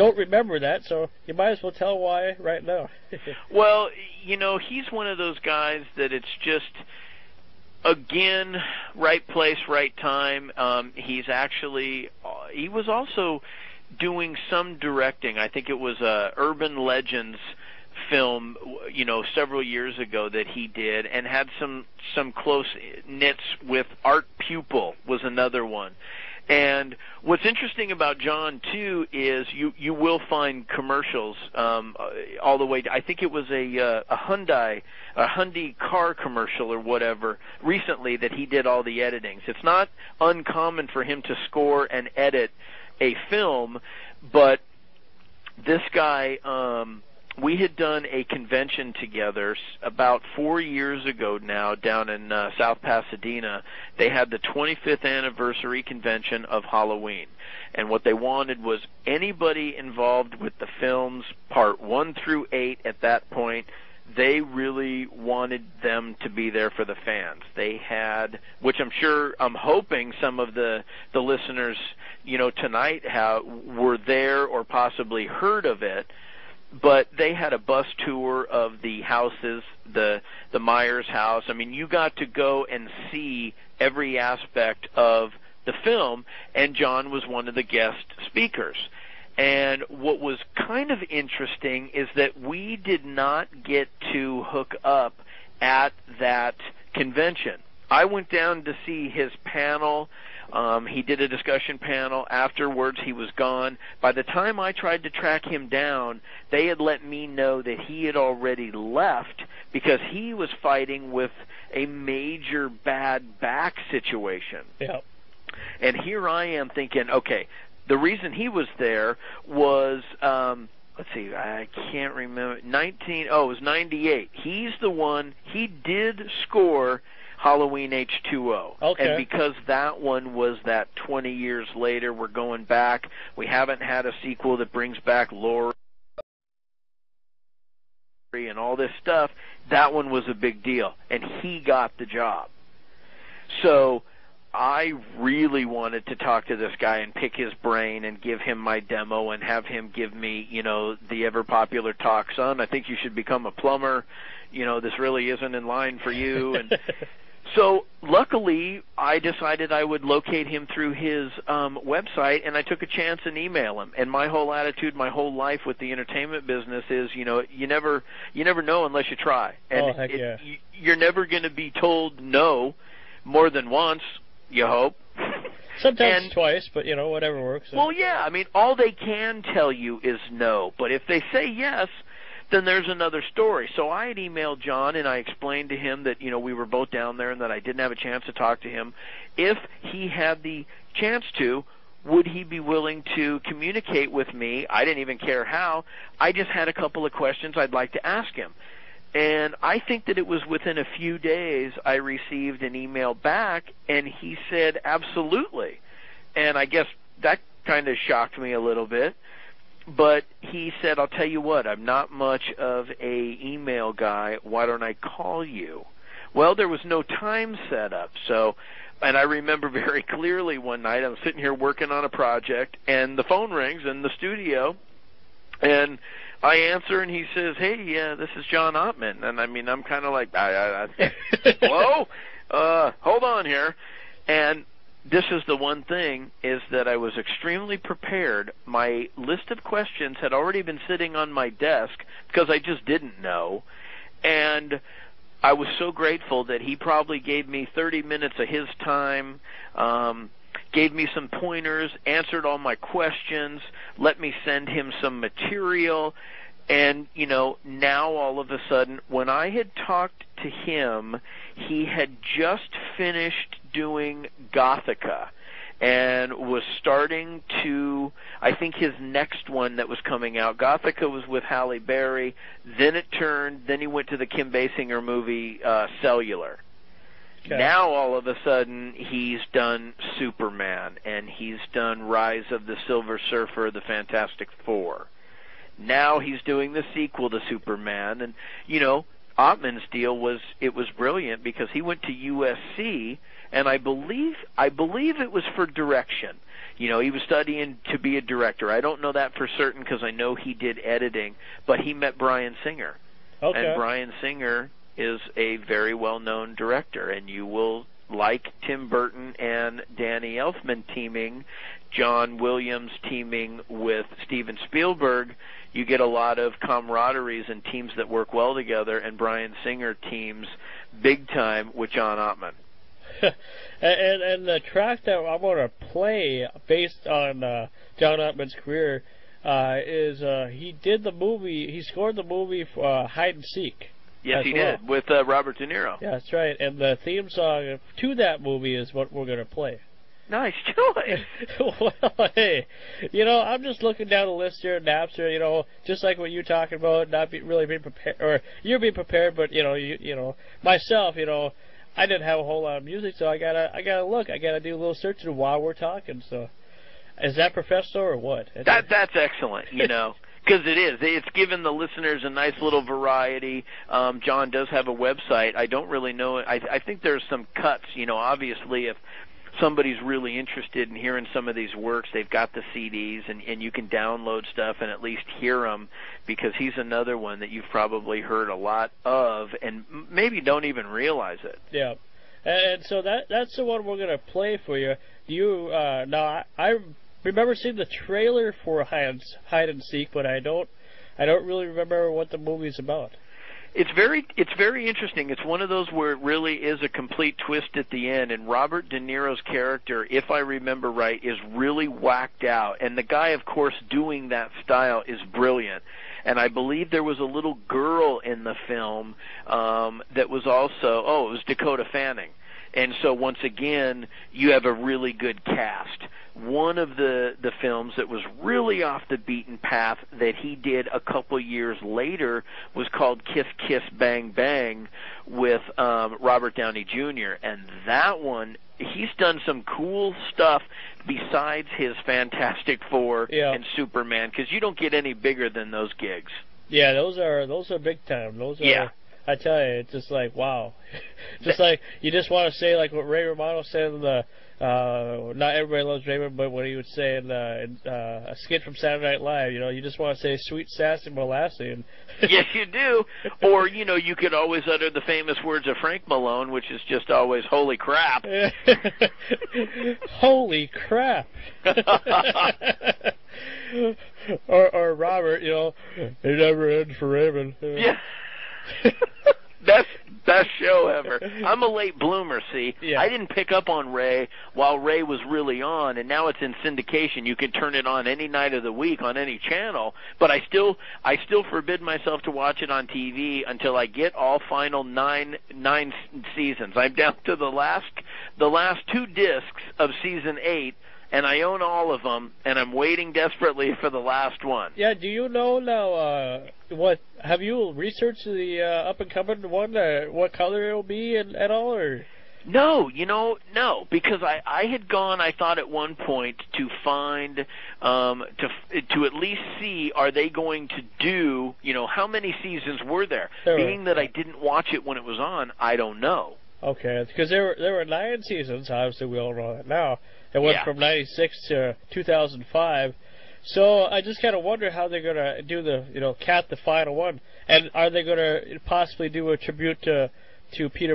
don't remember that, so you might as well tell why right now. well, you know, he's one of those guys that it's just again right place, right time. Um, he's actually uh, he was also doing some directing. I think it was a Urban Legends film, you know, several years ago that he did, and had some some close knits with Apt Pupil was another one. And what's interesting about John too is you you will find commercials um, uh, all the way. To, I think it was a uh, a Hyundai a Hyundai car commercial or whatever recently that he did all the editings. It's not uncommon for him to score and edit a film, but this guy um we had done a convention together about four years ago now down in uh, South Pasadena. They had the 25th anniversary convention of Halloween. And what they wanted was anybody involved with the films, part one through eight at that point, they really wanted them to be there for the fans. They had, which I'm sure, I'm hoping some of the the listeners, you know, tonight have were there or possibly heard of it but they had a bus tour of the houses, the the Myers house. I mean, you got to go and see every aspect of the film, and John was one of the guest speakers. And what was kind of interesting is that we did not get to hook up at that convention. I went down to see his panel um, he did a discussion panel. Afterwards, he was gone. By the time I tried to track him down, they had let me know that he had already left because he was fighting with a major bad back situation. Yeah. And here I am thinking, okay, the reason he was there was um let's see, I can't remember 19 oh, it was 98. He's the one he did score Halloween H2O. Okay. And because that one was that 20 years later, we're going back. We haven't had a sequel that brings back Laurie and all this stuff. That one was a big deal, and he got the job. So I really wanted to talk to this guy and pick his brain and give him my demo and have him give me, you know, the ever popular talk, son. I think you should become a plumber. You know, this really isn't in line for you. And so luckily, I decided I would locate him through his um, website, and I took a chance and email him. And my whole attitude, my whole life with the entertainment business is, you know, you never, you never know unless you try, and oh, heck it, yeah. you, you're never going to be told no more than once. You hope. Sometimes And- twice, but you know, whatever works. Well, yeah. I mean, all they can tell you is no. But if they say yes, then there's another story. So I had emailed John and I explained to him that you know we were both down there and that I didn't have a chance to talk to him. If he had the chance to, would he be willing to communicate with me? I didn't even care how. I just had a couple of questions I'd like to ask him. And I think that it was within a few days I received an email back and he said absolutely. And I guess that kind of shocked me a little bit. But he said, "I'll tell you what, I'm not much of a email guy. Why don't I call you?" Well, there was no time set up. So and I remember very clearly one night I'm sitting here working on a project and the phone rings in the studio and I answer and he says, "Hey, yeah, this is John Ottman." And I mean, I'm kind of like, I, I, I, "Hello, uh, hold on here." And this is the one thing that I was extremely prepared. My list of questions had already been sitting on my desk because I just didn't know, and I was so grateful that he probably gave me 30 minutes of his time. Um, gave me some pointers, answered all my questions, let me send him some material, and you know, now all of a sudden when I had talked to him, he had just finished doing Gothika and was starting to I think his next one that was coming out Gothika was with Halle Berry then it turned then he went to the Kim Basinger movie uh Cellular Okay. now all of a sudden he's done Superman and he's done Rise of the Silver Surfer, the Fantastic Four. Now he's doing the sequel to Superman and you know, Ottman's deal was it was brilliant because he went to USC and I believe I believe it was for direction. You know, he was studying to be a director. I don't know that for certain because I know he did editing, but he met Bryan Singer. Okay. And Bryan Singer is a very well-known director, and you will like Tim Burton and Danny Elfman teaming, John Williams teaming with Steven Spielberg. You get a lot of camaraderies and teams that work well together, and Bryan Singer teams big time with John Ottman. and and the track that I'm to play based on uh, John Ottman's career uh, is uh, he did the movie. He scored the movie for, uh, Hide and Seek. Yes, he well. did with uh, Robert De Niro. Yeah, that's right. And the theme song to that movie is what we're going to play. Nice choice. well, hey, you know, I'm just looking down the list here, Napster. You know, just like what you're talking about, not be, really being prepared, or you're being prepared, but you know, you you know, myself, you know, I didn't have a whole lot of music, so I gotta I gotta look, I gotta do a little searching while we're talking. So, is that professional or what? That that's excellent. You know. Because it is, it's given the listeners a nice little variety. Um, John does have a website. I don't really know. I, I think there's some cuts. You know, obviously, if somebody's really interested in hearing some of these works, they've got the CDs, and, and you can download stuff and at least hear them. Because he's another one that you've probably heard a lot of, and maybe don't even realize it. Yeah, and so that that's the one we're gonna play for you. You uh, now I, I remember seeing the trailer for hide and, hide and seek, but I don't I don't really remember what the movie's about. It's very it's very interesting. It's one of those where it really is a complete twist at the end and Robert De Niro's character, if I remember right, is really whacked out. And the guy of course doing that style is brilliant. And I believe there was a little girl in the film um that was also oh, it was Dakota Fanning. And so once again, you have a really good cast. One of the the films that was really off the beaten path that he did a couple years later was called Kiss Kiss Bang Bang with um Robert Downey Jr. and that one he's done some cool stuff besides his Fantastic Four Yeah. and Superman cuz you don't get any bigger than those gigs. Yeah, those are those are big time. Those are Yeah. I tell you, it's just like wow, just like you just want to say like what Ray Romano said in the uh, not everybody loves Raymond, but what he would say in, uh, in uh, a skit from Saturday Night Live, you know, you just want to say sweet sassy molasses. And yes, you do. Or you know, you could always utter the famous words of Frank Malone, which is just always "Holy crap!" Holy crap! or or Robert, you know, it never ends for Raymond. Yeah. Best best show ever. I'm a late bloomer, see. Yeah. I didn't pick up on Ray while Ray was really on and now it's in syndication. You can turn it on any night of the week on any channel, but I still I still forbid myself to watch it on TV until I get all final 9 9 seasons. I'm down to the last the last two discs of season 8 and I own all of them and I'm waiting desperately for the last one. Yeah, do you know now? Uh, what have you researched the uh, up and coming one? Uh, what color it'll be and, at all? Or No, you know, no, because I I had gone. I thought at one point to find um to to at least see are they going to do you know how many seasons were there. There were- Being that I didn't watch it when it was on, I don't know. okay, because there were there were nine seasons. Obviously, we all know that now. It went Yeah. from '96 to 2005. So I just kind of wonder how they're gonna do the you know cat the final one, and are they gonna possibly do a tribute to to Peter